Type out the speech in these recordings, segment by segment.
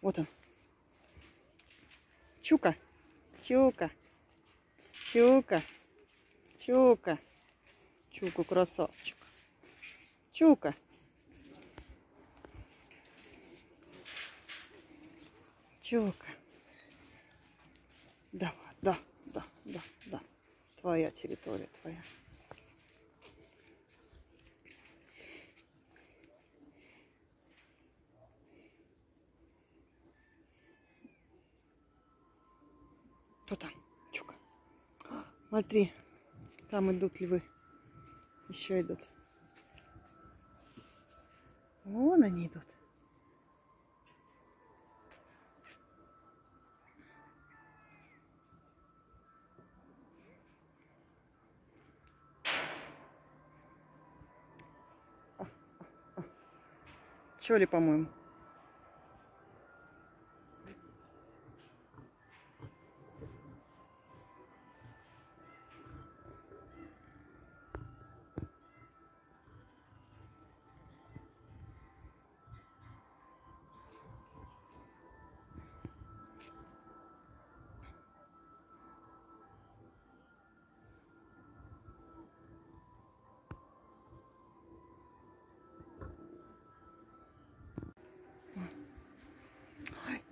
Вот он. Чука. Чука. Чука. Чука. Чука, красавчик. Чука. Чука. Давай, да, да, да, да. Твоя территория, твоя. Кто там? Чука. Смотри, там идут львы. Еще идут. Вон они идут. Чоли, по-моему.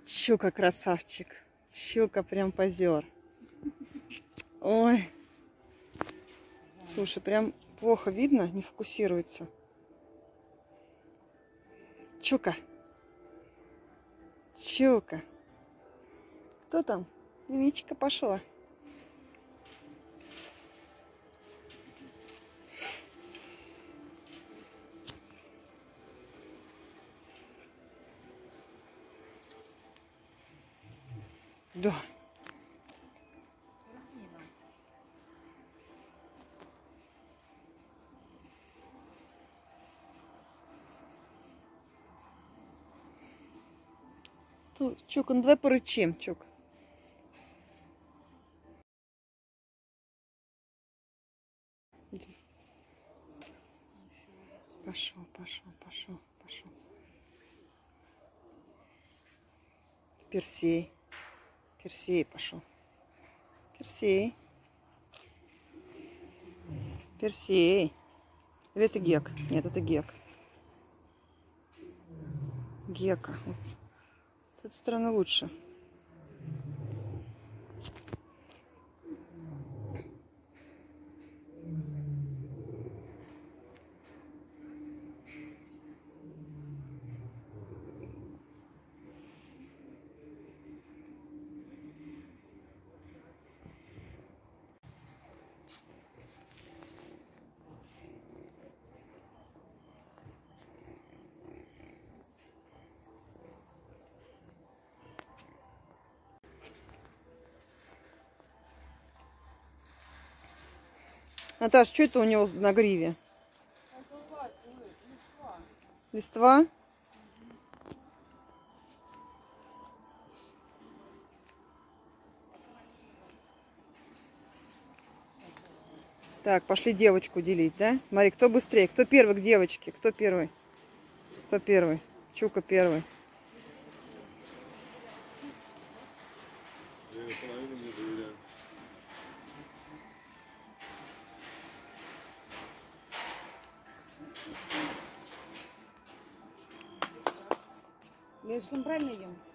Щука красавчик. Щука прям позер. Ой. Слушай, прям плохо видно, не фокусируется. Чука. Чука. Кто там? Вичка пошла. Да. Чук, ну давай порычим, Чук. Пошел, пошел, пошел, пошел. Персей. Персей пошел. Персей. Персей. Или это гек? Нет, это гек. Гека. Вот. С этой стороны лучше. Наташ, что это у него на гриве? Листва? Так, пошли девочку делить, да? Смотри, кто быстрее? Кто первый к девочке? Кто первый? Кто первый? Чука первый. Я. Eu compré el millón.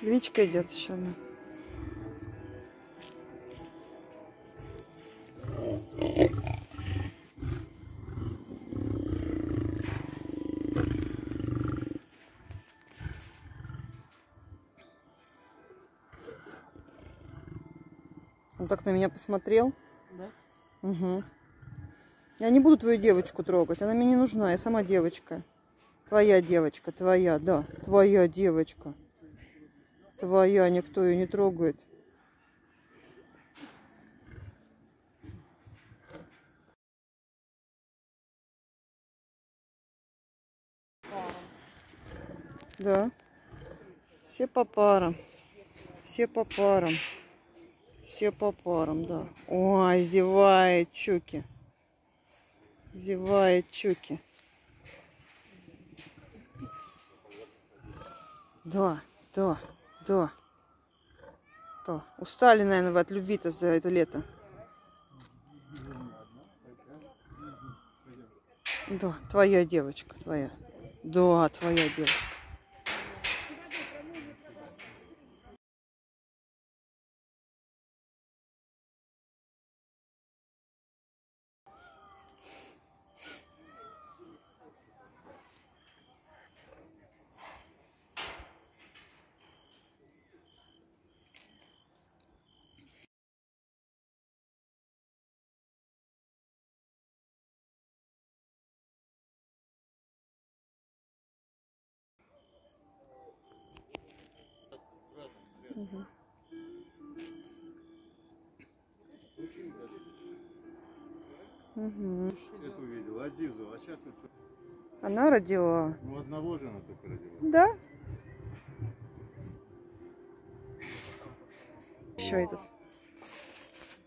Вичка идет еще одна. Он так на меня посмотрел. Да? Угу. Я не буду твою девочку трогать. Она мне не нужна. Я сама девочка. Твоя девочка, твоя, да. Твоя девочка. Твоя, никто ее не трогает. Да. Все по парам. Все по парам. Все по парам, да. Ой, зевает Чуки. Зевает Чуки. Да, да, да. Да. Устали, наверное, вы от любви-то за это лето. Да, твоя девочка, твоя. Да, твоя девочка. Эту видел, Азизу, а сейчас вот? Она родила. Ну одного же она только родила. Да? Еще этот.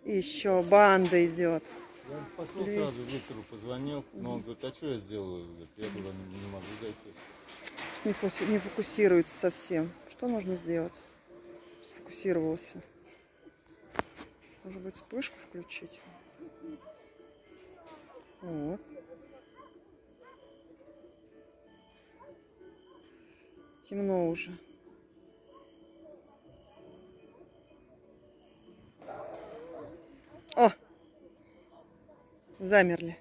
Еще банда идет. Я пошел Привет. сразу Виктору позвонил, но он говорит, а что я сделаю? Я туда не, не могу зайти. Не фокусируется совсем. Что нужно сделать? Сфокусировался. Может быть, вспышку включить? Вот. Темно уже. О! Замерли.